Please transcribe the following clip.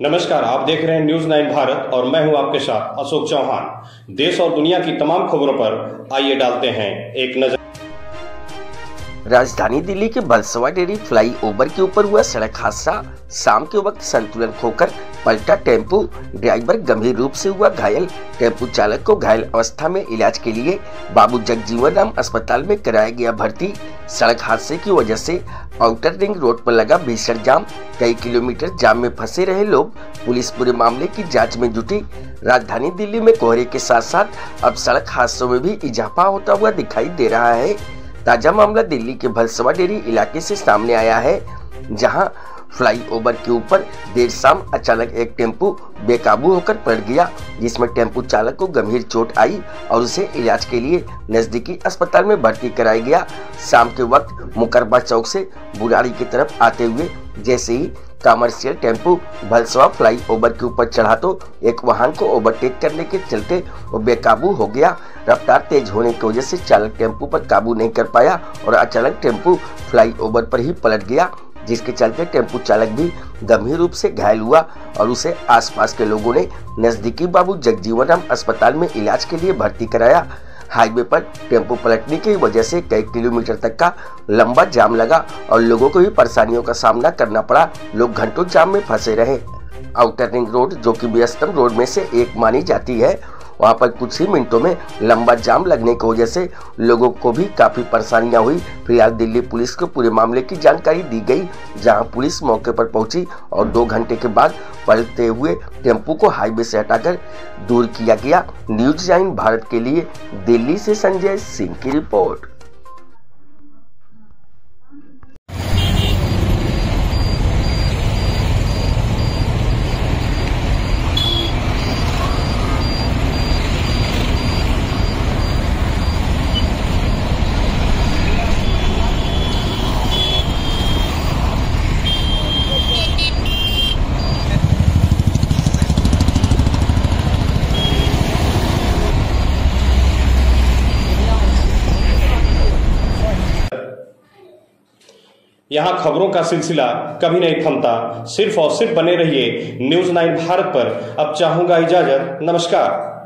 नमस्कार, आप देख रहे हैं न्यूज़ नाइन भारत और मैं हूँ आपके साथ अशोक चौहान। देश और दुनिया की तमाम खबरों पर आइए डालते हैं एक नज़र। राजधानी दिल्ली के बलसवा डेयरी फ्लाई ओवर के ऊपर हुआ सड़क हादसा। शाम के वक्त संतुलन खोकर पलटा टेंपू ड्राइवर गंभीर रूप से हुआ घायल। टेंपू चालक को घायल अवस्था में इलाज के लिए बाबू जगजीवन राम अस्पताल में कराया गया भर्ती। सड़क हादसे की वजह से आउटर रिंग रोड पर लगा भीषण जाम। कई किलोमीटर जाम में फंसे रहे लोग। पुलिस पूरे मामले की जाँच में जुटी। राजधानी दिल्ली में कोहरे के साथ साथ अब सड़क हादसों में भी इजाफा होता हुआ दिखाई दे रहा है। ताज़ा मामला दिल्ली के भलसवा डेरी इलाके से सामने आया है, जहाँ फ्लाईओवर के ऊपर देर शाम अचानक एक टेंपू बेकाबू होकर पलट गया, जिसमें टेंपो चालक को गंभीर चोट आई और उसे इलाज के लिए नजदीकी अस्पताल में भर्ती कराया गया। शाम के वक्त मुकरबा चौक से बुराड़ी की तरफ़ आते हुए जैसे ही commercial tempo Bhalswa flyover के ऊपर चढ़ा तो एक वाहन को ओवरटेक करने के चलते वो बेकाबू हो गया। रफ्तार तेज होने की वजह से चालक टेंपो पर काबू नहीं कर पाया और अचानक टेंपो फ्लाई ओवर पर ही पलट गया। जिसके चलते टेंपू चालक भी गंभीर रूप से घायल हुआ और उसे आसपास के लोगों ने नजदीकी बाबू जगजीवन राम अस्पताल में इलाज के लिए भर्ती कराया। हाईवे पर टेंपो पलटने की वजह से कई किलोमीटर तक का लंबा जाम लगा और लोगों को भी परेशानियों का सामना करना पड़ा। लोग घंटों जाम में फंसे रहे। आउटर रिंग रोड, जो कि व्यस्तम रोड में से एक मानी जाती है वहाँ पर कुछ ही मिनटों में लंबा जाम लगने की वजह से लोगों को भी काफ़ी परेशानियाँ हुई। फ़िलहाल दिल्ली पुलिस को पूरे मामले की जानकारी दी गई, जहाँ पुलिस मौके पर पहुँची और दो घंटे के बाद पलते हुए टेंपो को हाईवे से हटाकर दूर किया गया। न्यूज़ नाइन भारत के लिए, दिल्ली से संजय सिंह की रिपोर्ट। यहाँ खबरों का सिलसिला कभी नहीं थमता। सिर्फ़ और सिर्फ़ बने रहिए न्यूज़ नाइन भारत पर। अब चाहूँगा इजाज़त। नमस्कार।